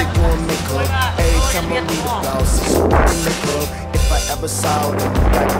they doing makeup. Every time I read about in the club, if I ever saw them, like